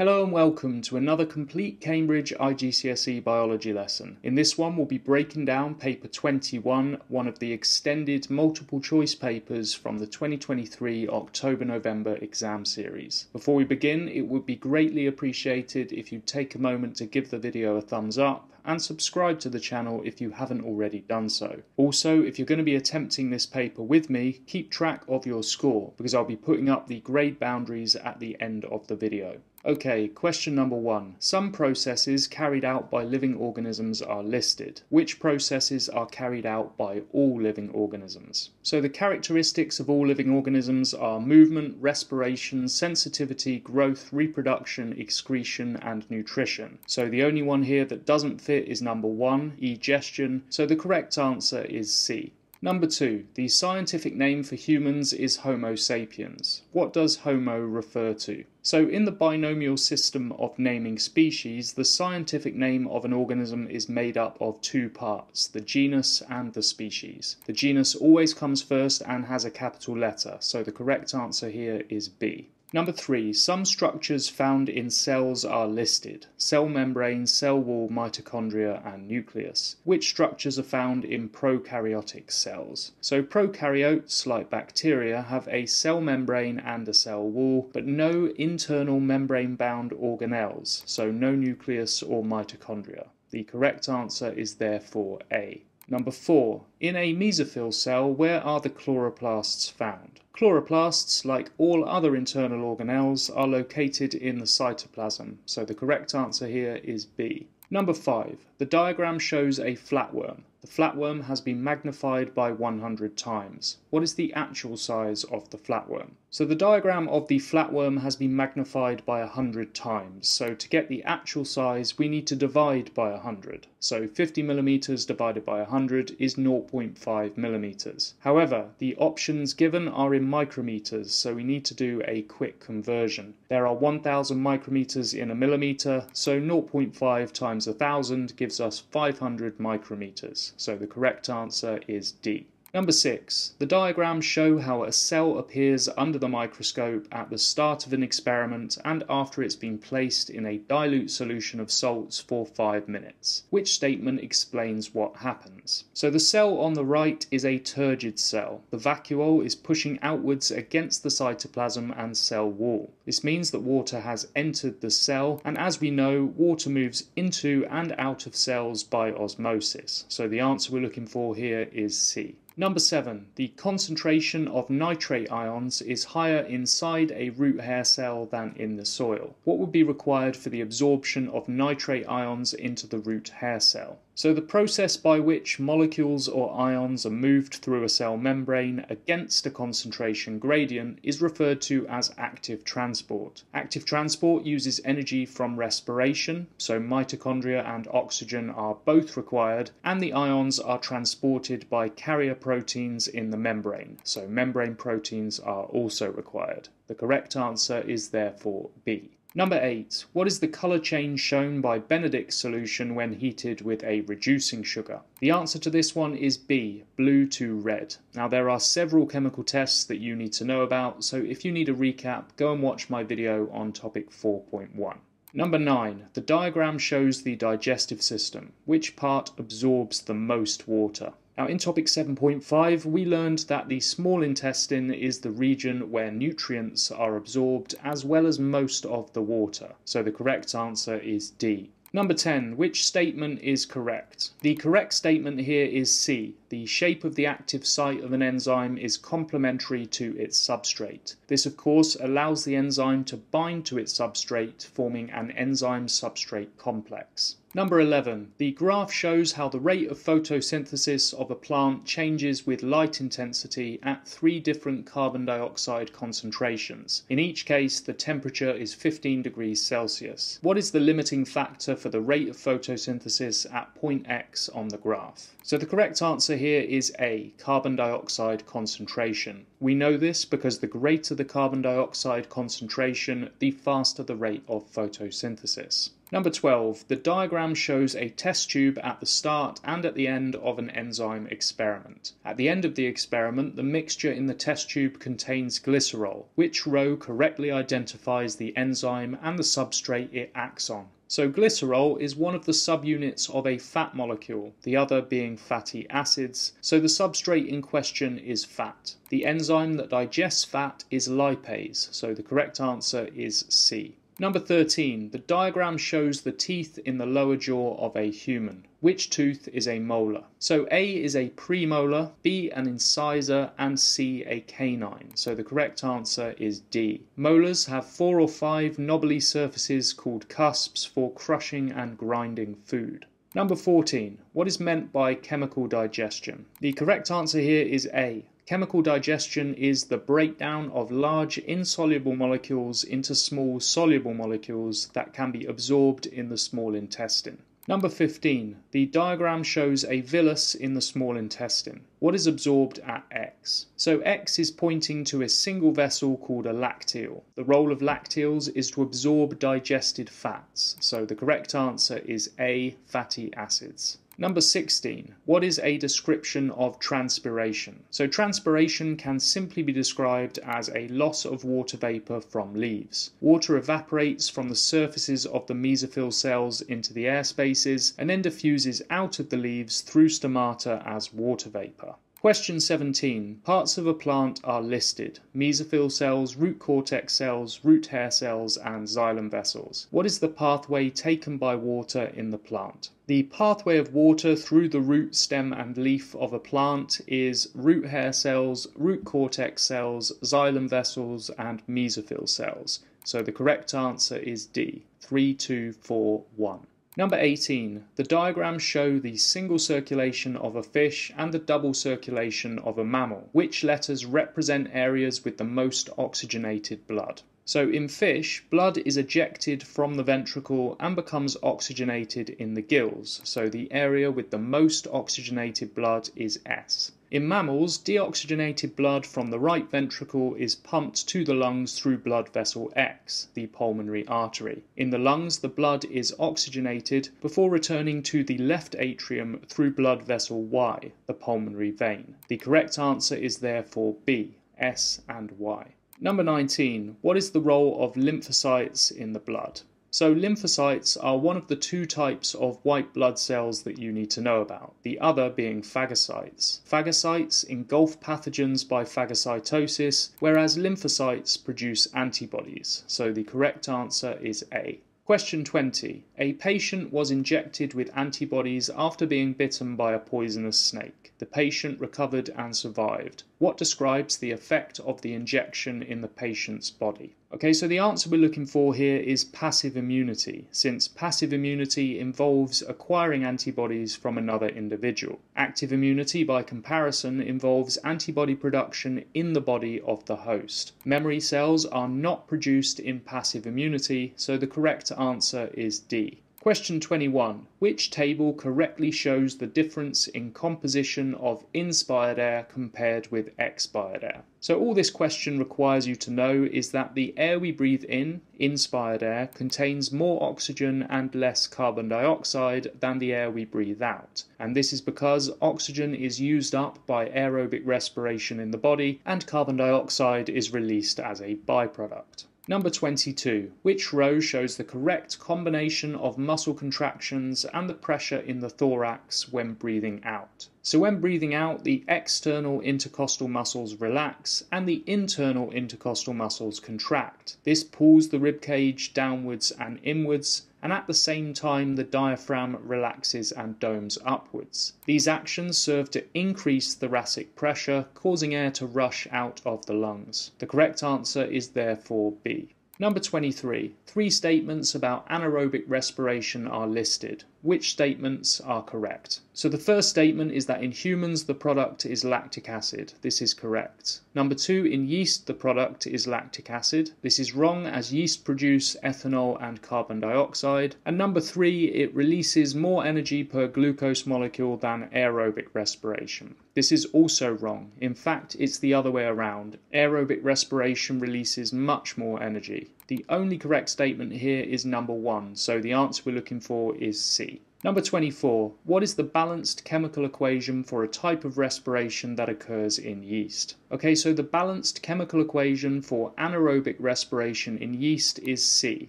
Hello and welcome to another complete Cambridge IGCSE biology lesson. In this one we'll be breaking down paper 21, one of the extended multiple choice papers from the 2023 October-November exam series. Before we begin, it would be greatly appreciated if you'd take a moment to give the video a thumbs up and subscribe to the channel if you haven't already done so. Also, if you're going to be attempting this paper with me, keep track of your score because I'll be putting up the grade boundaries at the end of the video. Okay, question number one. Some processes carried out by living organisms are listed. Which processes are carried out by all living organisms? So the characteristics of all living organisms are movement, respiration, sensitivity, growth, reproduction, excretion, and nutrition. So the only one here that doesn't fit is number one, egestion. So the correct answer is C. Number two, the scientific name for humans is Homo sapiens. What does Homo refer to? So, in the binomial system of naming species, the scientific name of an organism is made up of two parts, the genus and the species. The genus always comes first and has a capital letter, so the correct answer here is B. Number three, some structures found in cells are listed. Cell membrane, cell wall, mitochondria, and nucleus. Which structures are found in prokaryotic cells? So prokaryotes, like bacteria, have a cell membrane and a cell wall, but no internal membrane-bound organelles, so no nucleus or mitochondria. The correct answer is therefore A. Number 4. In a mesophyll cell, where are the chloroplasts found? Chloroplasts, like all other internal organelles, are located in the cytoplasm, so the correct answer here is B. Number 5. The diagram shows a flatworm. The flatworm has been magnified by 100 times. What is the actual size of the flatworm? So the diagram of the flatworm has been magnified by 100 times. So to get the actual size, we need to divide by 100. So 50 millimeters divided by 100 is 0.5 millimeters. However, the options given are in micrometers, so we need to do a quick conversion. There are 1000 micrometers in a millimeter, so 0.5 times 1000 gives us 500 micrometers so the correct answer is D. Number 6. The diagrams show how a cell appears under the microscope at the start of an experiment and after it's been placed in a dilute solution of salts for 5 minutes. Which statement explains what happens? So the cell on the right is a turgid cell. The vacuole is pushing outwards against the cytoplasm and cell wall. This means that water has entered the cell and as we know, water moves into and out of cells by osmosis. So the answer we're looking for here is C. Number 7. The concentration of nitrate ions is higher inside a root hair cell than in the soil. What would be required for the absorption of nitrate ions into the root hair cell? So the process by which molecules or ions are moved through a cell membrane against a concentration gradient is referred to as active transport. Active transport uses energy from respiration, so mitochondria and oxygen are both required, and the ions are transported by carrier proteins in the membrane, so membrane proteins are also required. The correct answer is therefore B. Number 8. What is the colour change shown by Benedict's solution when heated with a reducing sugar? The answer to this one is B, blue to red. Now there are several chemical tests that you need to know about, so if you need a recap, go and watch my video on topic 4.1. Number 9. The diagram shows the digestive system. Which part absorbs the most water? Now, in topic 7.5, we learned that the small intestine is the region where nutrients are absorbed as well as most of the water. So the correct answer is D. Number 10. Which statement is correct? The correct statement here is C. The shape of the active site of an enzyme is complementary to its substrate. This, of course, allows the enzyme to bind to its substrate, forming an enzyme substrate complex. Number 11. The graph shows how the rate of photosynthesis of a plant changes with light intensity at three different carbon dioxide concentrations. In each case, the temperature is 15 degrees Celsius. What is the limiting factor for the rate of photosynthesis at point X on the graph? So the correct answer here is A, carbon dioxide concentration. We know this because the greater the carbon dioxide concentration, the faster the rate of photosynthesis. Number 12. The diagram shows a test tube at the start and at the end of an enzyme experiment. At the end of the experiment, the mixture in the test tube contains glycerol, which row correctly identifies the enzyme and the substrate it acts on. So glycerol is one of the subunits of a fat molecule, the other being fatty acids, so the substrate in question is fat. The enzyme that digests fat is lipase, so the correct answer is C. Number 13. The diagram shows the teeth in the lower jaw of a human. Which tooth is a molar? So A is a premolar, B an incisor, and C a canine. So the correct answer is D. Molars have four or five knobbly surfaces called cusps for crushing and grinding food. Number 14. What is meant by chemical digestion? The correct answer here is A. Chemical digestion is the breakdown of large insoluble molecules into small soluble molecules that can be absorbed in the small intestine. Number 15. The diagram shows a villus in the small intestine. What is absorbed at X? So X is pointing to a single vessel called a lacteal. The role of lacteals is to absorb digested fats. So the correct answer is A, fatty acids. Number 16. What is a description of transpiration? So, transpiration can simply be described as a loss of water vapor from leaves. Water evaporates from the surfaces of the mesophyll cells into the air spaces and then diffuses out of the leaves through stomata as water vapor. Question 17. Parts of a plant are listed mesophyll cells, root cortex cells, root hair cells, and xylem vessels. What is the pathway taken by water in the plant? The pathway of water through the root, stem, and leaf of a plant is root hair cells, root cortex cells, xylem vessels, and mesophyll cells. So the correct answer is D. 3, 2, 4, 1. Number 18. The diagrams show the single circulation of a fish and the double circulation of a mammal. Which letters represent areas with the most oxygenated blood? So in fish, blood is ejected from the ventricle and becomes oxygenated in the gills. So the area with the most oxygenated blood is S. In mammals, deoxygenated blood from the right ventricle is pumped to the lungs through blood vessel X, the pulmonary artery. In the lungs, the blood is oxygenated before returning to the left atrium through blood vessel Y, the pulmonary vein. The correct answer is therefore B, S and Y. Number 19. What is the role of lymphocytes in the blood? So, lymphocytes are one of the two types of white blood cells that you need to know about, the other being phagocytes. Phagocytes engulf pathogens by phagocytosis, whereas lymphocytes produce antibodies. So, the correct answer is A. Question 20. A patient was injected with antibodies after being bitten by a poisonous snake. The patient recovered and survived. What describes the effect of the injection in the patient's body? Okay, so the answer we're looking for here is passive immunity, since passive immunity involves acquiring antibodies from another individual. Active immunity, by comparison, involves antibody production in the body of the host. Memory cells are not produced in passive immunity, so the correct answer is D. Question 21. Which table correctly shows the difference in composition of inspired air compared with expired air? So, all this question requires you to know is that the air we breathe in, inspired air, contains more oxygen and less carbon dioxide than the air we breathe out. And this is because oxygen is used up by aerobic respiration in the body and carbon dioxide is released as a byproduct. Number 22. Which row shows the correct combination of muscle contractions and the pressure in the thorax when breathing out? So, when breathing out, the external intercostal muscles relax and the internal intercostal muscles contract. This pulls the rib cage downwards and inwards, and at the same time the diaphragm relaxes and domes upwards. These actions serve to increase thoracic pressure, causing air to rush out of the lungs. The correct answer is therefore B. Number 23. Three statements about anaerobic respiration are listed. Which statements are correct? So the first statement is that in humans the product is lactic acid. This is correct. Number two, in yeast the product is lactic acid. This is wrong as yeast produce ethanol and carbon dioxide. And number three, it releases more energy per glucose molecule than aerobic respiration. This is also wrong. In fact, it's the other way around. Aerobic respiration releases much more energy. The only correct statement here is number one, so the answer we're looking for is C. Number 24. What is the balanced chemical equation for a type of respiration that occurs in yeast? Okay, so the balanced chemical equation for anaerobic respiration in yeast is C.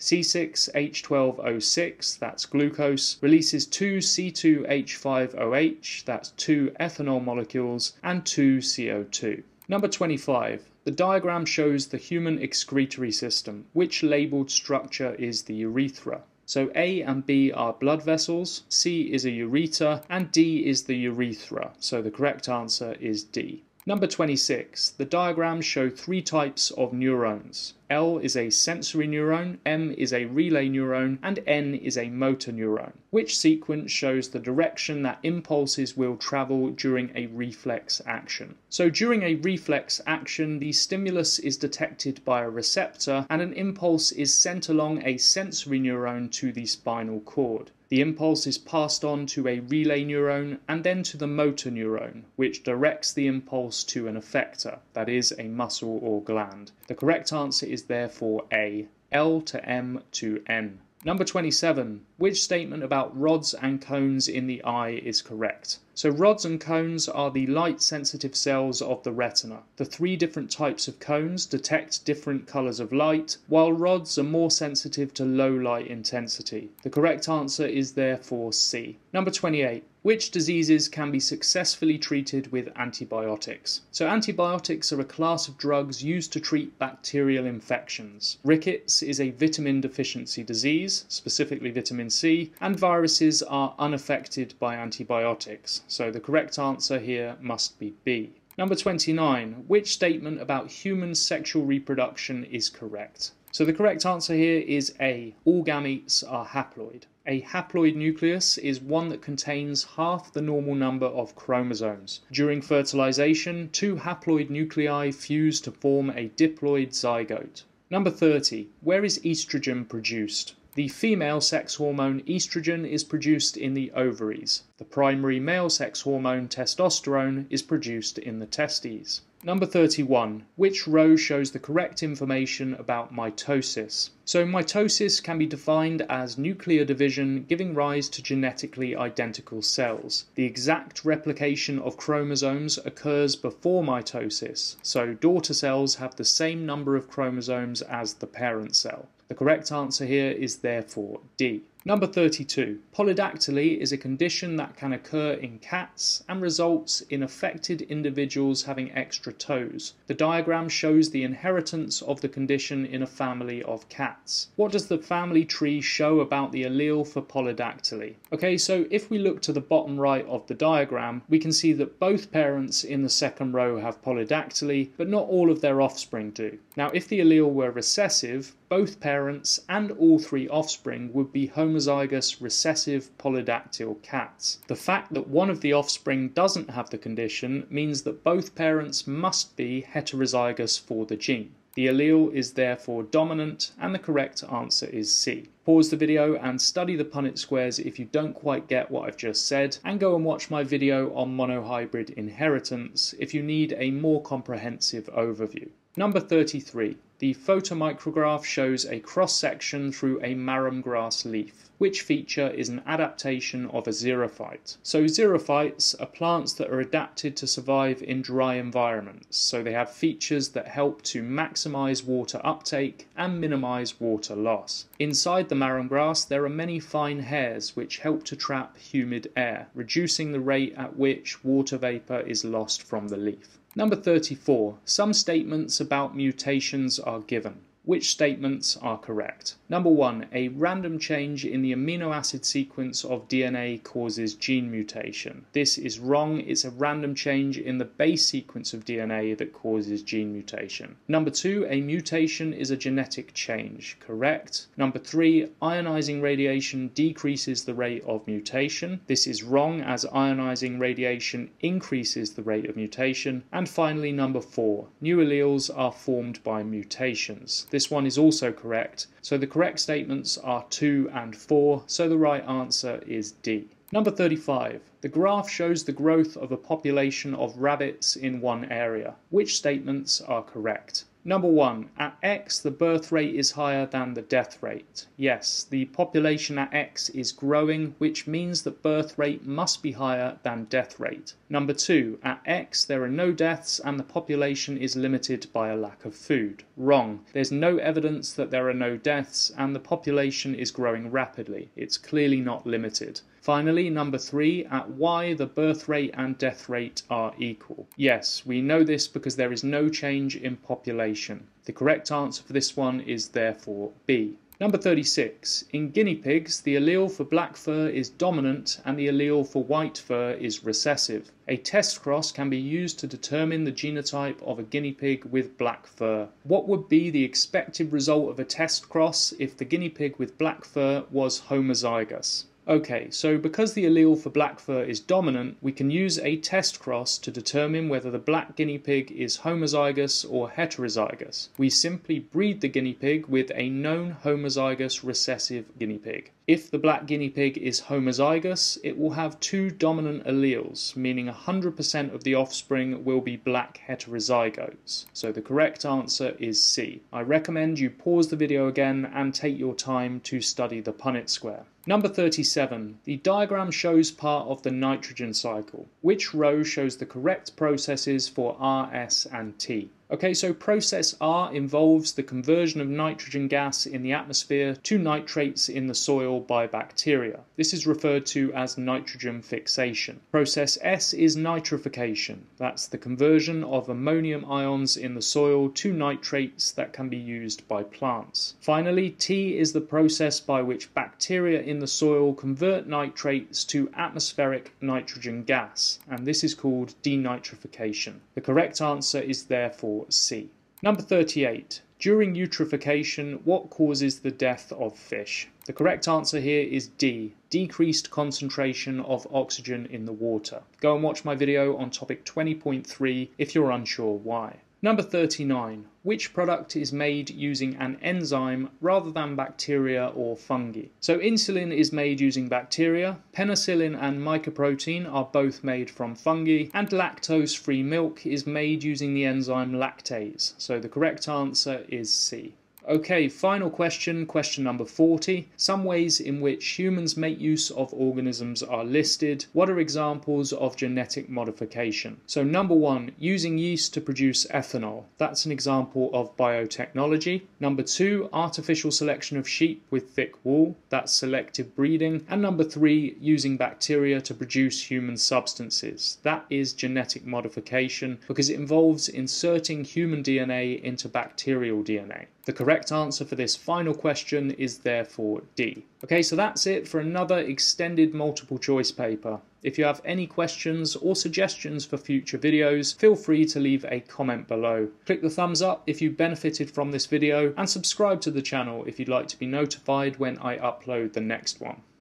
C6H12O6, that's glucose, releases two C2H5OH, that's two ethanol molecules, and two CO2. Number 25. The diagram shows the human excretory system. Which labelled structure is the urethra? So A and B are blood vessels, C is a ureter, and D is the urethra. So the correct answer is D. Number 26. The diagrams show three types of neurons. L is a sensory neuron, M is a relay neuron, and N is a motor neuron. Which sequence shows the direction that impulses will travel during a reflex action? So during a reflex action, the stimulus is detected by a receptor and an impulse is sent along a sensory neuron to the spinal cord. The impulse is passed on to a relay neuron and then to the motor neuron, which directs the impulse to an effector, that is, a muscle or gland. The correct answer is therefore A, L to M to N. Number 27. Which statement about rods and cones in the eye is correct? So rods and cones are the light sensitive cells of the retina. The three different types of cones detect different colors of light, while rods are more sensitive to low light intensity. The correct answer is therefore C. Number 28. Which diseases can be successfully treated with antibiotics? So, antibiotics are a class of drugs used to treat bacterial infections. Rickets is a vitamin deficiency disease, specifically vitamin C, and viruses are unaffected by antibiotics. So, the correct answer here must be B. Number 29. Which statement about human sexual reproduction is correct? So the correct answer here is A. All gametes are haploid. A haploid nucleus is one that contains half the normal number of chromosomes. During fertilization, two haploid nuclei fuse to form a diploid zygote. Number 30. Where is estrogen produced? The female sex hormone estrogen is produced in the ovaries. The primary male sex hormone testosterone is produced in the testes. Number 31. Which row shows the correct information about mitosis? So mitosis can be defined as nuclear division giving rise to genetically identical cells. The exact replication of chromosomes occurs before mitosis, so daughter cells have the same number of chromosomes as the parent cell. The correct answer here is therefore D. Number 32. Polydactyly is a condition that can occur in cats and results in affected individuals having extra toes. The diagram shows the inheritance of the condition in a family of cats. What does the family tree show about the allele for polydactyly? Okay, so if we look to the bottom right of the diagram, we can see that both parents in the second row have polydactyly, but not all of their offspring do. Now, if the allele were recessive, both parents and all three offspring would be homozygous recessive polydactyl cats. The fact that one of the offspring doesn't have the condition means that both parents must be heterozygous for the gene. The allele is therefore dominant and the correct answer is C. Pause the video and study the Punnett squares if you don't quite get what I've just said and go and watch my video on monohybrid inheritance if you need a more comprehensive overview. Number 33. The photomicrograph shows a cross-section through a marram grass leaf, which feature is an adaptation of a xerophyte. So xerophytes are plants that are adapted to survive in dry environments, so they have features that help to maximize water uptake and minimize water loss. Inside the marram grass there are many fine hairs which help to trap humid air, reducing the rate at which water vapor is lost from the leaf. Number 34. Some statements about mutations are given. Which statements are correct? Number one, a random change in the amino acid sequence of DNA causes gene mutation. This is wrong. It's a random change in the base sequence of DNA that causes gene mutation. Number two, a mutation is a genetic change. Correct. Number three, ionizing radiation decreases the rate of mutation. This is wrong as ionizing radiation increases the rate of mutation. And finally, number four, new alleles are formed by mutations. This one is also correct. So the correct statements are 2 and 4, so the right answer is D. Number 35. The graph shows the growth of a population of rabbits in one area. Which statements are correct? Number one, at X, the birth rate is higher than the death rate. Yes, the population at X is growing, which means that birth rate must be higher than death rate. Number two, at X, there are no deaths and the population is limited by a lack of food. Wrong. There's no evidence that there are no deaths and the population is growing rapidly. It's clearly not limited. Finally, number three, at Y, the birth rate and death rate are equal. Yes, we know this because there is no change in population. The correct answer for this one is therefore B. Number 36. In guinea pigs, the allele for black fur is dominant and the allele for white fur is recessive. A test cross can be used to determine the genotype of a guinea pig with black fur. What would be the expected result of a test cross if the guinea pig with black fur was homozygous? Okay, so because the allele for black fur is dominant, we can use a test cross to determine whether the black guinea pig is homozygous or heterozygous. We simply breed the guinea pig with a known homozygous recessive guinea pig. If the black guinea pig is homozygous, it will have two dominant alleles, meaning 100% of the offspring will be black heterozygotes. So the correct answer is C. I recommend you pause the video again and take your time to study the Punnett square. Number 37. The diagram shows part of the nitrogen cycle. Which row shows the correct processes for R, S and T? Okay, so process R involves the conversion of nitrogen gas in the atmosphere to nitrates in the soil by bacteria. This is referred to as nitrogen fixation. Process S is nitrification. That's the conversion of ammonium ions in the soil to nitrates that can be used by plants. Finally, T is the process by which bacteria in the soil convert nitrates to atmospheric nitrogen gas, and this is called denitrification. The correct answer is therefore C. Number 38. During eutrophication, what causes the death of fish? The correct answer here is D, decreased concentration of oxygen in the water. Go and watch my video on topic 20.3 if you're unsure why. Number 39. Which product is made using an enzyme rather than bacteria or fungi? So insulin is made using bacteria, penicillin and mycoprotein are both made from fungi, and lactose-free milk is made using the enzyme lactase. So the correct answer is C. Okay, final question, question number 40. Some ways in which humans make use of organisms are listed. What are examples of genetic modification? So, number one, using yeast to produce ethanol. That's an example of biotechnology. Number two, artificial selection of sheep with thick wool. That's selective breeding. And number three, using bacteria to produce human substances. That is genetic modification because it involves inserting human DNA into bacterial DNA. The correct answer for this final question is therefore D. Okay, so that's it for another extended multiple choice paper. If you have any questions or suggestions for future videos, feel free to leave a comment below. Click the thumbs up if you benefited from this video and subscribe to the channel if you'd like to be notified when I upload the next one.